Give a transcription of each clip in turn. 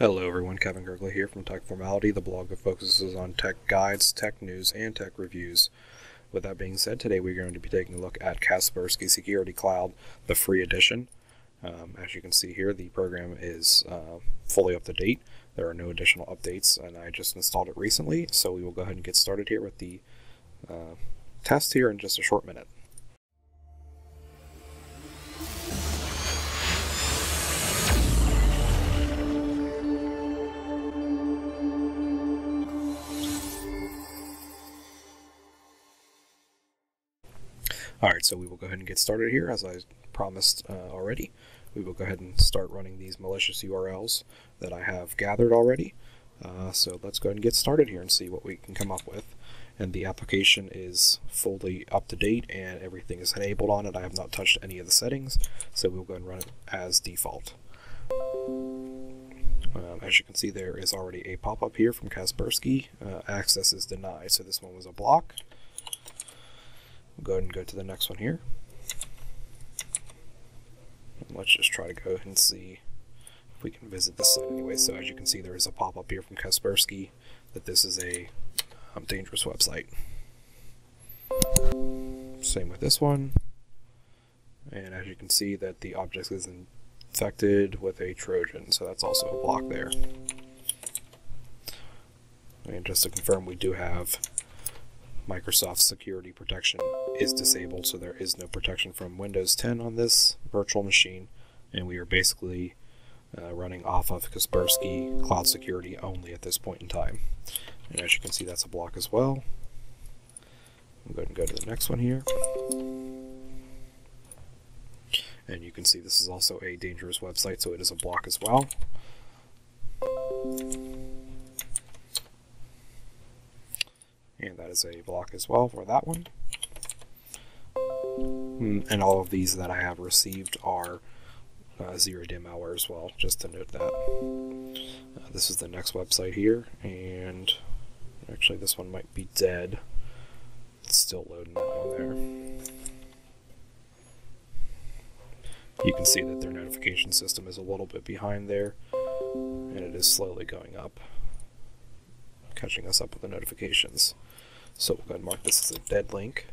Hello everyone, Kevin Gergely here from Tech Formality, the blog that focuses on tech guides, tech news, and tech reviews. With that being said, today we're going to be taking a look at Kaspersky Security Cloud, the free edition. Um, as you can see here, the program is uh, fully up to date. There are no additional updates, and I just installed it recently, so we will go ahead and get started here with the uh, test here in just a short minute. Alright, so we will go ahead and get started here as I promised uh, already. We will go ahead and start running these malicious URLs that I have gathered already. Uh, so let's go ahead and get started here and see what we can come up with. And the application is fully up to date and everything is enabled on it. I have not touched any of the settings, so we'll go ahead and run it as default. Um, as you can see, there is already a pop-up here from Kaspersky. Uh, access is denied, so this one was a block. We'll go ahead and go to the next one here. And let's just try to go and see if we can visit this site anyway. So as you can see, there is a pop-up here from Kaspersky that this is a um, dangerous website. Same with this one. And as you can see that the object is infected with a Trojan, so that's also a block there. And just to confirm, we do have Microsoft security protection is disabled, so there is no protection from Windows 10 on this virtual machine, and we are basically uh, running off of Kaspersky Cloud Security only at this point in time. And as you can see, that's a block as well. I'm going to go to the next one here. And you can see this is also a dangerous website, so it is a block as well. and that is a block as well for that one. Hmm, and all of these that I have received are uh, zero day malware as well, just to note that. Uh, this is the next website here, and actually this one might be dead. It's still loading that one there. You can see that their notification system is a little bit behind there, and it is slowly going up, catching us up with the notifications. So we'll go and mark this as a dead link.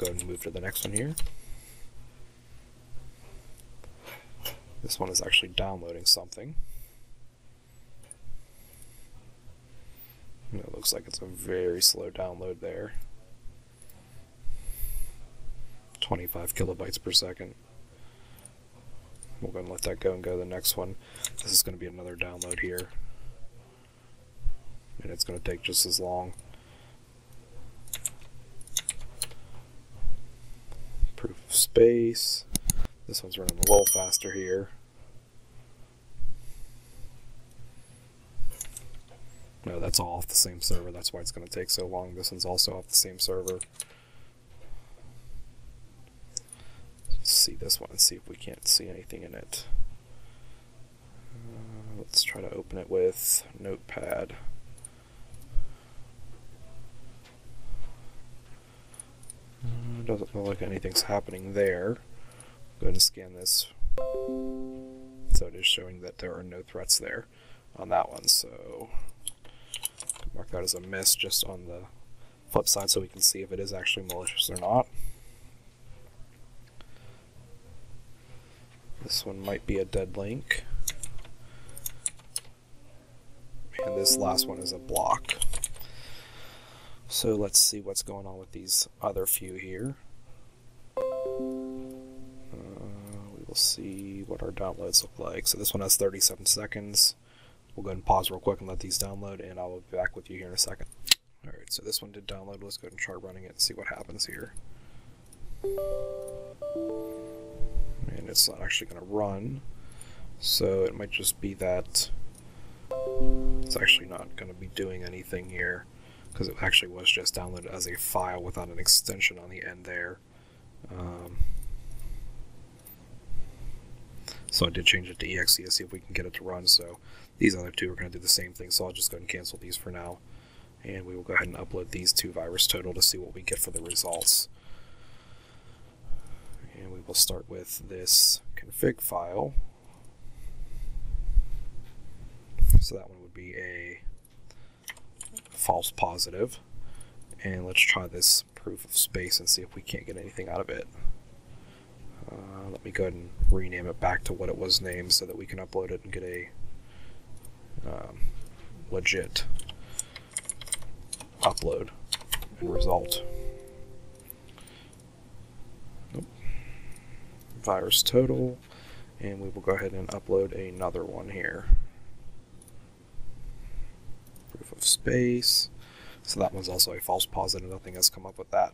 Go ahead and move to the next one here. This one is actually downloading something. And it looks like it's a very slow download there. 25 kilobytes per second. We'll go and let that go and go to the next one. This is going to be another download here. And it's going to take just as long. proof of space. This one's running a little faster here. No, that's all off the same server. That's why it's going to take so long. This one's also off the same server. Let's see this one and see if we can't see anything in it. Uh, let's try to open it with Notepad. Doesn't look like anything's happening there. Go ahead and scan this. So it is showing that there are no threats there on that one. So mark that as a miss just on the flip side so we can see if it is actually malicious or not. This one might be a dead link. And this last one is a block. So let's see what's going on with these other few here. Uh, we will see what our downloads look like. So this one has 37 seconds. We'll go ahead and pause real quick and let these download, and I will be back with you here in a second. Alright, so this one did download. Let's go ahead and try running it and see what happens here. And it's not actually going to run. So it might just be that it's actually not going to be doing anything here because it actually was just downloaded as a file without an extension on the end there. Um, so I did change it to exe to see if we can get it to run. So these other two are going to do the same thing. So I'll just go ahead and cancel these for now. And we will go ahead and upload these to VirusTotal to see what we get for the results. And we will start with this config file. So that one would be a false positive. And let's try this proof of space and see if we can't get anything out of it. Uh, let me go ahead and rename it back to what it was named so that we can upload it and get a um, legit upload and result. Nope. Virus total, and we will go ahead and upload another one here. Proof of space. So that one's also a false positive. Nothing has come up with that.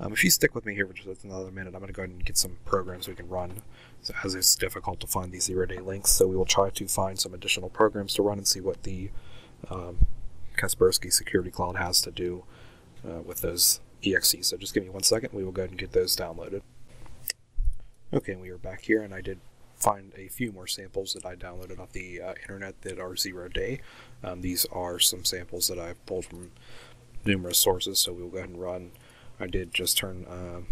Um, if you stick with me here for just another minute, I'm going to go ahead and get some programs we can run, so as it's difficult to find these zero-day links. So we will try to find some additional programs to run and see what the um, Kaspersky Security Cloud has to do uh, with those EXEs. So just give me one second. We will go ahead and get those downloaded. Okay, we are back here, and I did find a few more samples that I downloaded off the uh, internet that are zero day. Um, these are some samples that I've pulled from numerous sources, so we'll go ahead and run I did just turn, um,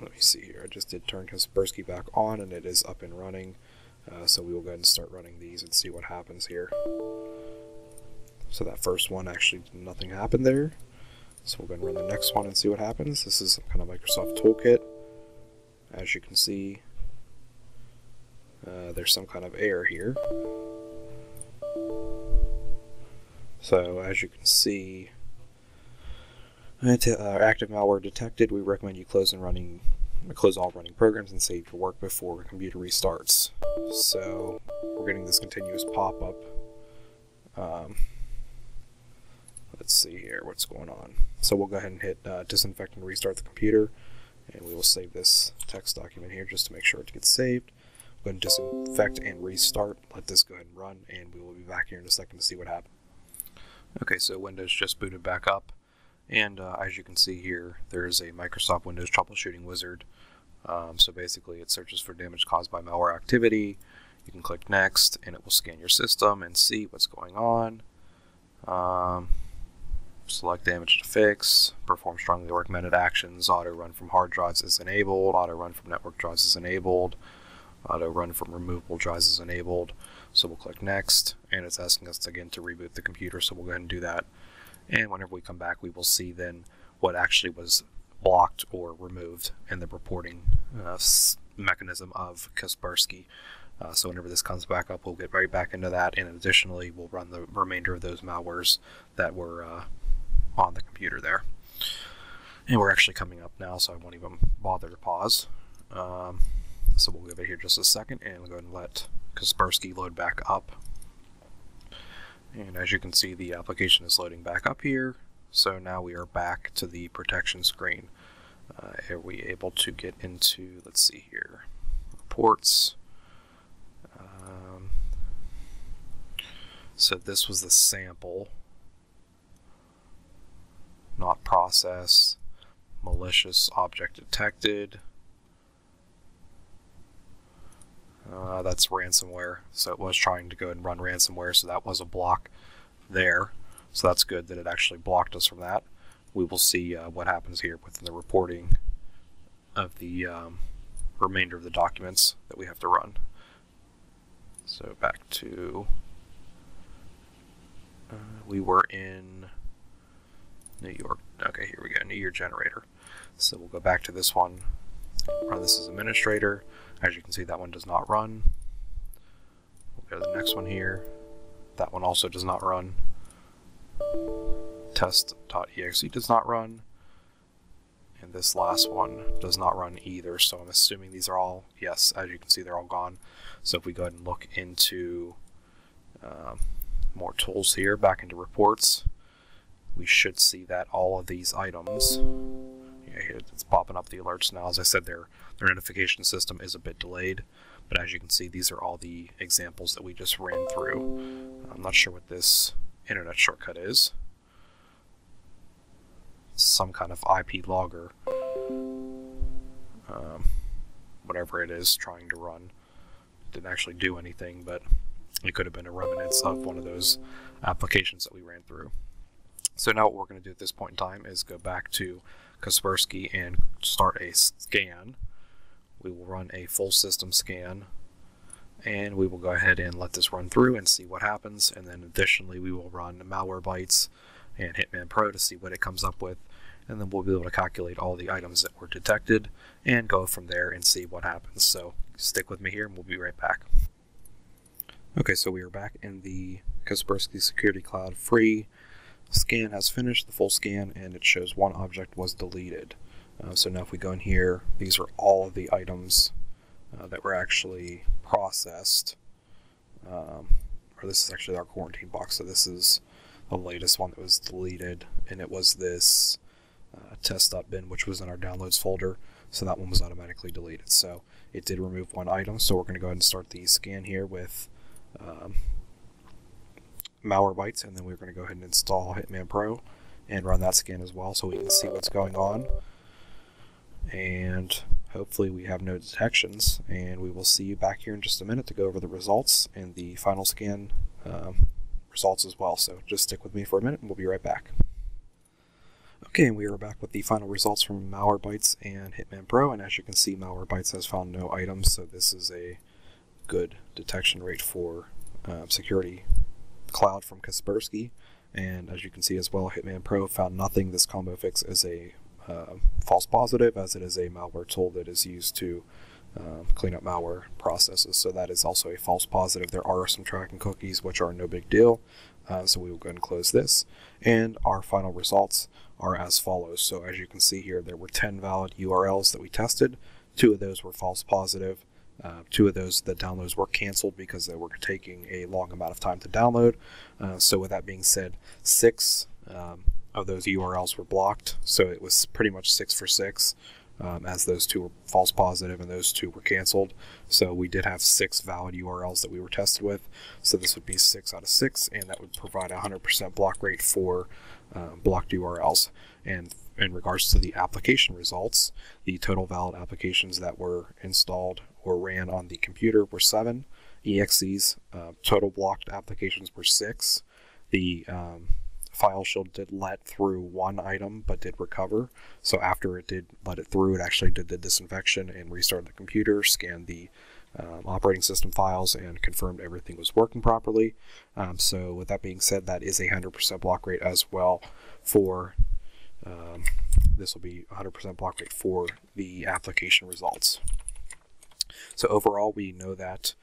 let me see here, I just did turn Kaspersky back on and it is up and running. Uh, so we will go ahead and start running these and see what happens here. So that first one actually nothing happened there. So we'll go and run the next one and see what happens. This is some kind of Microsoft Toolkit. As you can see, uh, there's some kind of error here. So as you can see, uh, active malware detected, we recommend you close and running close all running programs and save your work before computer restarts. So we're getting this continuous pop-up. Um, let's see here what's going on. So we'll go ahead and hit uh, disinfect and restart the computer, and we will save this text document here just to make sure it gets saved. Go ahead and disinfect and restart. Let this go ahead and run, and we will be back here in a second to see what happened. Okay, so Windows just booted back up. And uh, as you can see here, there's a Microsoft Windows troubleshooting wizard. Um, so basically it searches for damage caused by malware activity. You can click next and it will scan your system and see what's going on. Um, select damage to fix, perform strongly recommended actions, auto run from hard drives is enabled, auto run from network drives is enabled, auto run from removable drives is enabled. So we'll click next and it's asking us again to reboot the computer so we'll go ahead and do that. And whenever we come back, we will see then what actually was blocked or removed in the reporting uh, mechanism of Kaspersky. Uh, so whenever this comes back up, we'll get right back into that. And additionally, we'll run the remainder of those malwares that were uh, on the computer there. And we're actually coming up now, so I won't even bother to pause. Um, so we'll give it here just a second and we'll go and let Kaspersky load back up. And as you can see, the application is loading back up here. So now we are back to the protection screen. Uh, are we able to get into, let's see here, reports. Um, so this was the sample, not processed, malicious object detected. Uh, that's ransomware. So it was trying to go and run ransomware, so that was a block there. So that's good that it actually blocked us from that. We will see uh, what happens here within the reporting of the um, remainder of the documents that we have to run. So back to, uh, we were in New York. Okay, here we go, New Year generator. So we'll go back to this one, run this as administrator. As you can see, that one does not run. We'll go to the next one here. That one also does not run. Test.exe does not run. And this last one does not run either, so I'm assuming these are all, yes, as you can see, they're all gone. So if we go ahead and look into um, more tools here, back into reports, we should see that all of these items it's popping up the alerts now. As I said, their their notification system is a bit delayed, but as you can see, these are all the examples that we just ran through. I'm not sure what this internet shortcut is. Some kind of IP logger, um, whatever it is, trying to run. Didn't actually do anything, but it could have been a remnants of one of those applications that we ran through. So now what we're going to do at this point in time is go back to Kaspersky and start a scan. We will run a full system scan and we will go ahead and let this run through and see what happens. And then additionally we will run Malwarebytes and Hitman Pro to see what it comes up with. And then we'll be able to calculate all the items that were detected and go from there and see what happens. So stick with me here and we'll be right back. Okay so we are back in the Kaspersky Security Cloud free scan has finished the full scan and it shows one object was deleted uh, so now if we go in here these are all of the items uh, that were actually processed. Um, or this is actually our quarantine box, so this is the latest one that was deleted, and it was this uh, test.bin, which was in our downloads folder, so that one was automatically deleted. So it did remove one item, so we're going to go ahead and start the scan here with um, Malwarebytes, and then we're going to go ahead and install Hitman Pro and run that scan as well so we can see what's going on. And hopefully we have no detections and we will see you back here in just a minute to go over the results and the final scan um, results as well. So just stick with me for a minute and we'll be right back. Okay and we are back with the final results from malwarebytes and hitman pro. And as you can see malwarebytes has found no items so this is a good detection rate for uh, security cloud from kaspersky and as you can see as well hitman pro found nothing this combo fix is a uh, false positive as it is a malware tool that is used to um, clean up malware processes. So that is also a false positive. There are some tracking cookies, which are no big deal. Uh, so we will go and close this. And our final results are as follows. So as you can see here, there were 10 valid URLs that we tested. Two of those were false positive. Uh, two of those, the downloads were canceled because they were taking a long amount of time to download. Uh, so with that being said, six um, of those URLs were blocked, so it was pretty much six for six, um, as those two were false positive and those two were canceled. So we did have six valid URLs that we were tested with. So this would be six out of six, and that would provide a 100% block rate for um, blocked URLs. And in regards to the application results, the total valid applications that were installed or ran on the computer were seven. EXEs, uh, total blocked applications were six. The um, file shield did let through one item but did recover. So after it did let it through, it actually did the disinfection and restarted the computer, scanned the um, operating system files, and confirmed everything was working properly. Um, so with that being said, that is a 100% block rate as well for um, this will be 100% block rate for the application results. So overall, we know that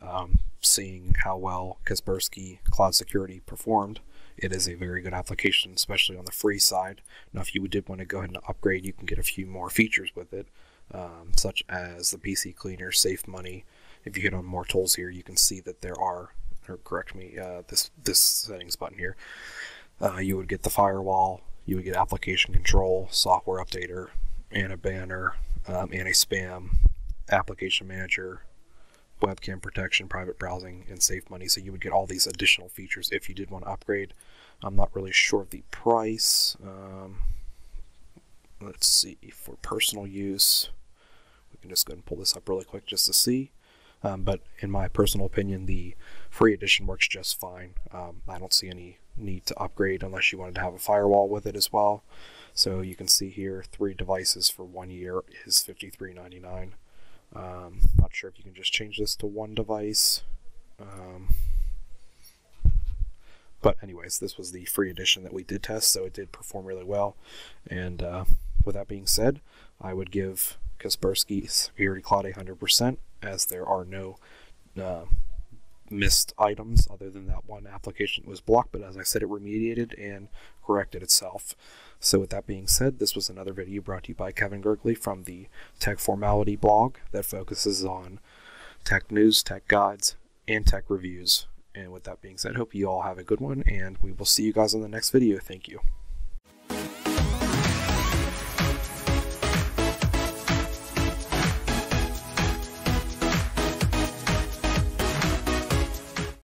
um, seeing how well Kaspersky Cloud Security performed, it is a very good application, especially on the free side. Now, if you did want to go ahead and upgrade, you can get a few more features with it, um, such as the PC cleaner, safe money. If you hit on more tools here, you can see that there are, or correct me, uh, this this settings button here. Uh, you would get the firewall, you would get application control, software updater, and a banner, um, and a spam application manager, webcam protection, private browsing, and safe money. So you would get all these additional features if you did want to upgrade. I'm not really sure of the price. Um, let's see, for personal use, we can just go and pull this up really quick just to see. Um, but in my personal opinion, the free edition works just fine. Um, I don't see any need to upgrade unless you wanted to have a firewall with it as well. So you can see here, three devices for one year is $53.99. Um, not sure if you can just change this to one device. Um, but anyways, this was the free edition that we did test, so it did perform really well. And uh, with that being said, I would give Kaspersky Security Cloud 100% as there are no uh, missed items other than that one application that was blocked. But as I said, it remediated and corrected itself. So with that being said, this was another video brought to you by Kevin Gergely from the Tech Formality blog that focuses on tech news, tech guides, and tech reviews. And with that being said, hope you all have a good one, and we will see you guys in the next video. Thank you.